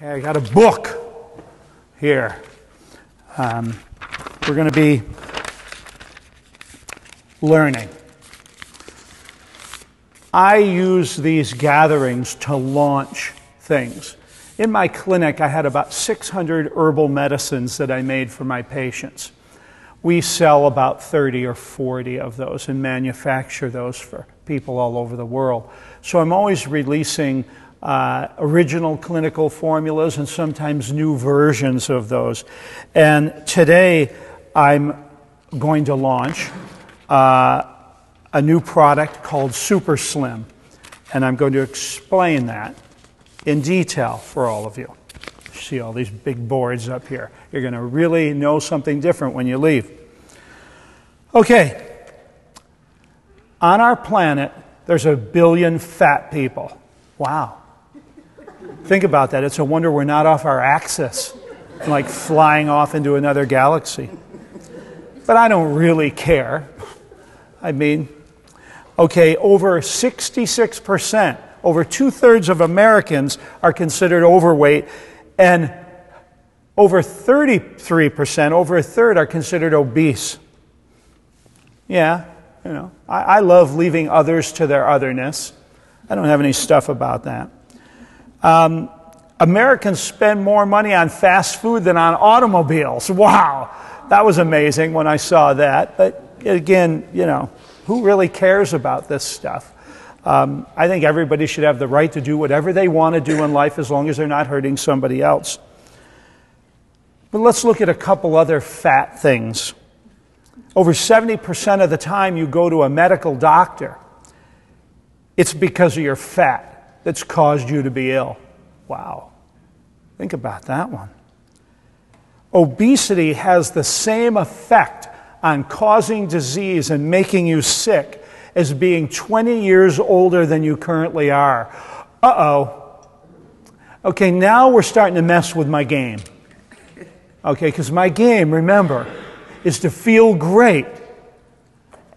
Okay, I got a book here. Um, we're going to be learning. I use these gatherings to launch things. In my clinic, I had about 600 herbal medicines that I made for my patients. We sell about 30 or 40 of those and manufacture those for people all over the world. So I'm always releasing uh, original clinical formulas and sometimes new versions of those. And today I'm going to launch uh, a new product called Super Slim. And I'm going to explain that in detail for all of you. See all these big boards up here. You're going to really know something different when you leave. Okay. On our planet, there's a billion fat people. Wow. Think about that. It's a wonder we're not off our axis, like flying off into another galaxy. But I don't really care. I mean, okay, over 66%, over two thirds of Americans are considered overweight, and over 33%, over a third, are considered obese. Yeah, you know, I, I love leaving others to their otherness. I don't have any stuff about that. Um, Americans spend more money on fast food than on automobiles. Wow, that was amazing when I saw that. But again, you know, who really cares about this stuff? Um, I think everybody should have the right to do whatever they want to do in life as long as they're not hurting somebody else. But let's look at a couple other fat things. Over 70% of the time you go to a medical doctor, it's because of your fat that's caused you to be ill. Wow. Think about that one. Obesity has the same effect on causing disease and making you sick as being 20 years older than you currently are. Uh oh. Okay, now we're starting to mess with my game. Okay, because my game, remember, is to feel great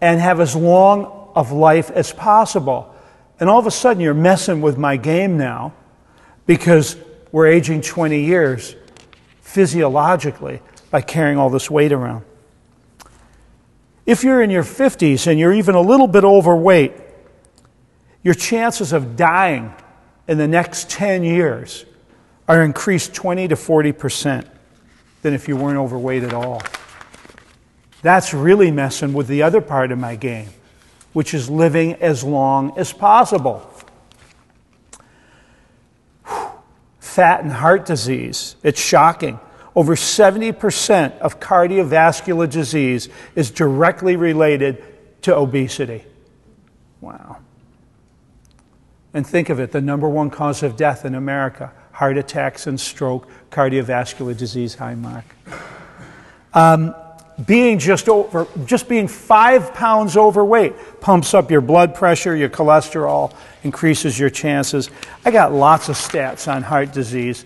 and have as long of life as possible. And all of a sudden, you're messing with my game now because we're aging 20 years physiologically by carrying all this weight around. If you're in your 50s and you're even a little bit overweight, your chances of dying in the next 10 years are increased 20 to 40% than if you weren't overweight at all. That's really messing with the other part of my game which is living as long as possible. Fat and heart disease, it's shocking. Over 70% of cardiovascular disease is directly related to obesity. Wow. And think of it the number one cause of death in America heart attacks and stroke, cardiovascular disease, high mark. Um, being just over just being five pounds overweight pumps up your blood pressure your cholesterol increases your chances. I got lots of stats on heart disease.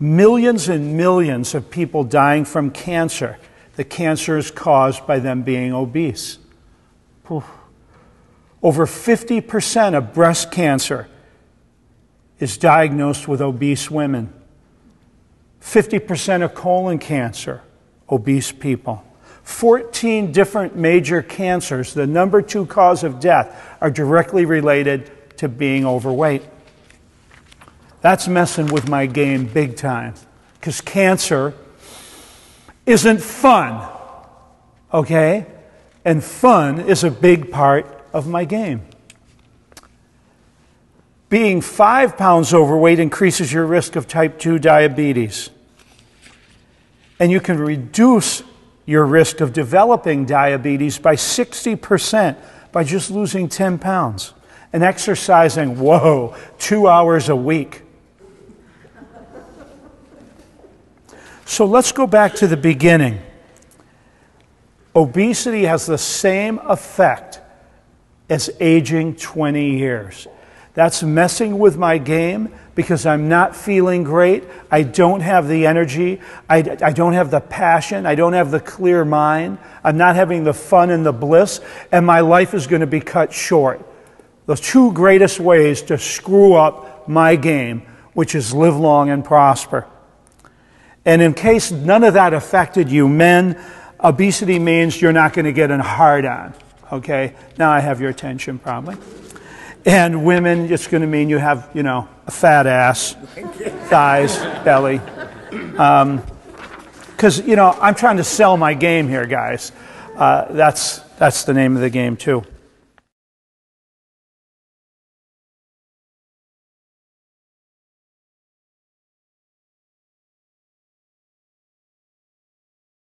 Millions and millions of people dying from cancer. The cancer is caused by them being obese. Over 50% of breast cancer is diagnosed with obese women 50% of colon cancer, obese people. 14 different major cancers, the number two cause of death, are directly related to being overweight. That's messing with my game big time because cancer isn't fun, okay? And fun is a big part of my game. Being five pounds overweight increases your risk of type 2 diabetes and you can reduce your risk of developing diabetes by 60% by just losing 10 pounds and exercising, whoa, two hours a week. So let's go back to the beginning. Obesity has the same effect as aging 20 years. That's messing with my game because I'm not feeling great. I don't have the energy. I, I don't have the passion. I don't have the clear mind. I'm not having the fun and the bliss. And my life is going to be cut short. The two greatest ways to screw up my game, which is live long and prosper. And in case none of that affected you, men, obesity means you're not going to get a hard on. Okay? Now I have your attention probably. And women, it's going to mean you have, you know, a fat ass, thighs, belly. Because, you know, I'm trying to sell my game here, guys. Uh, that's, that's the name of the game, too.